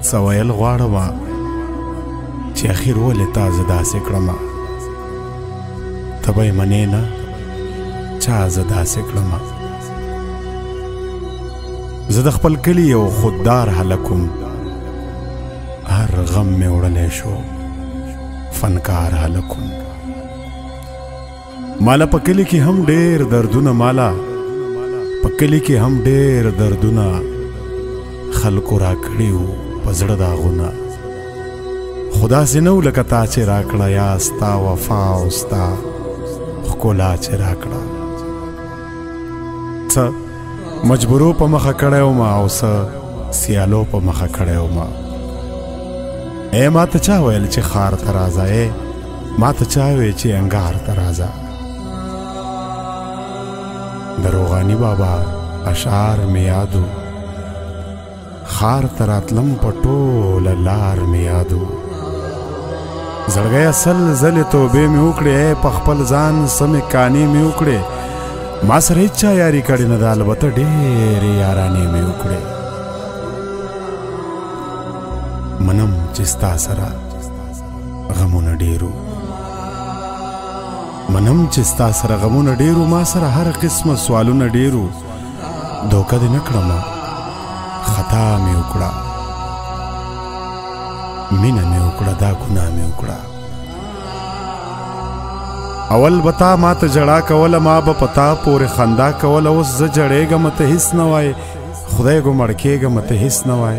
څه ویل غواړم چې اخیر ولې تا زه داسې کړم ته به یې منې نه چا زه داسې کړم زه د خپل کلي یو خوددار هلک وم هر غم مې وړلی شو فنکار هلک وم مالا په کلی کې هم ډېر دردونه مالا په کلی کې هم ډېر دردونه خلکو را کړی وو په زړه داغونه خدا سې نو لکه تا چې را کړه یا ستا وفا او ستا ښکلا چې را کړه څه مجبورو په مخه کړی وم او څه سیالو په مخه کړی وم اے ما ته چا ویل چې خار ته راځه ما ته چا وې چې انګار ته راځه د روغاني بابا اشعار مې یادو خار ته راتلم په ټوله لار مې یادو زړګی اصل ځلې توبې مې وکړې په خپل ځان سمې کانې مې وکړې ما سره هیچا یاري کړې نه ده البته ډېرې یارانې مې وکړې منم چې ستا سره غمونه ډیرو منم چې ستا سره غمونه ډیرو ما سره هر قسمه سوالونه ډیرو دوکه دې نه کړم خطا مې وکړه مینه مې وکړه دا ګناه مې وکړه اول بتا ما ته جړا کوله ما به پتا پورې خندا کوله اوس زه جړېږم ته هیڅ نه وای خدای ګو مړ کېږم ته هیڅ نه وای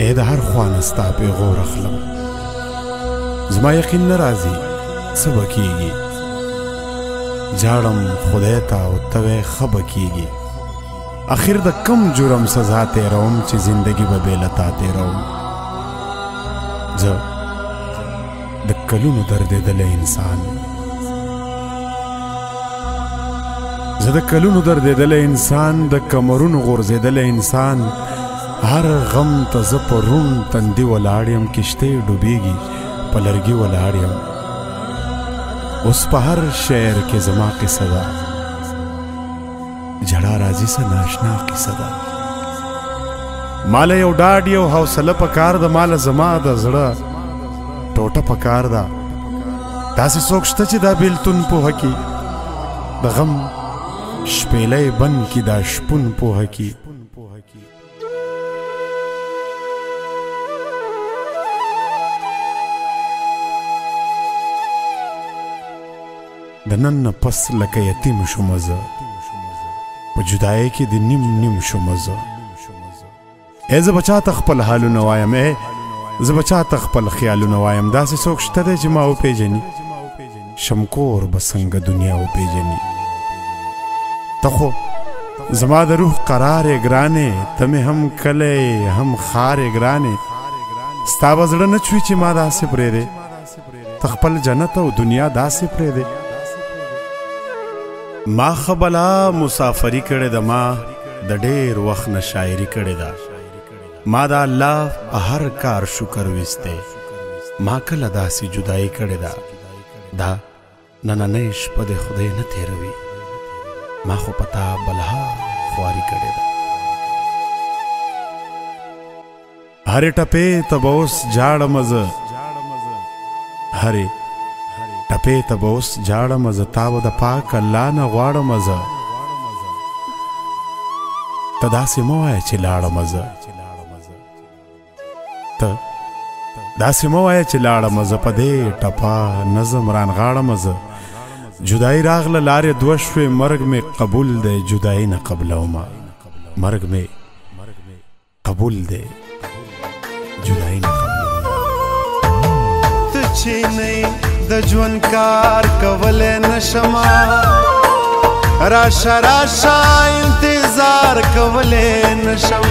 اې د هر خوا نه ستا پېغور اخلم زما یقین نه راځي څه به کېږي جاړم خدای ته او ته وې ښه به کېږي اخر د کم جرم سزا تیروم چې زندگی به بې لتا تیروم زه د کلونو دردېدلی انسان زه د کلونو دردېدلی انسان د کمرونو غورځېدلی انسان هر غم ته زه په روڼ تندي ولاړ یم کشتۍ ډوبېږي په لرګي ولاړ یم اوس په هر شعر کې زما قصه ده جړا راځي څه ناشنا قصه ده مال یو ډاډ یو حوصله په کار ده مال زما د زړه ټوټه په کار ده داسې څوک شته چې دا بیلتون پوه کی د غم شپېلې بن کی دا شپون پوه کی د نن نه پس لکه یتیم شوم زه په جدای کې د نیم نیم شوم زه ای زه بچا ته خپل حالونه وایم ای زه بچا ته خپل خیالونه وایم داسې څوک شته دی چې ما وپېژني شمکور به څنګه دنیا وپېژني ته خو زما د روح قرار یې ګرانې ته مې هم کلی هم ښار یې ګرانې ستا به زړه نه چوي چې ما داسې پرېږدې ته خپل جنت او دنیا داسې پرېږدې ما خبلا مسافری کړې ده ما د ډېر وخت نه شاعري کړې ده ما د الله په هر کار شکر وسته ما کله داسې جدای کړې ده دا نننۍ شپه د خدای نه تیروي ما خو پتا بلها خواري کړې ده هرې ټپې ته به اوس جاړم زه هرې ټپې ته به اوس جاړم زه تا به د پاک الله نه غواړم زه ته داسې مه وایه چې لاړم زه ته داسې مه وایه چې لاړم زه په دې ټپه نه ځم رانغاړم زه جدایي راغله لارې دوه شوې مرګ مې قبول دی جدایي نه قبلوم مرګ مې قبول دی جدایي نه قبلوم ته چې نه د ژوند کار کولای نشم راشه راشه انتظار کولای نشم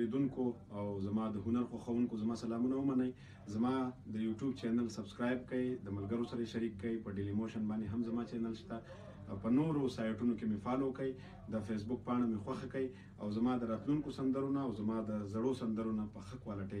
اوریدونکو او زما د هنر خوښونکو زما سلامونه ومنئ زما د یوټیوب چینل سبسکرایب کړئ د ملګرو سره شریک کړئ په ډیلی موشن باندې هم زما چینل شته په نورو سایټونو کې مې فالو کړئ د فیسبوک پاڼه مې خوښه کړئ او زما د راتلونکو سندرونه او زما د زړو سندرونه په ښه کوالټۍ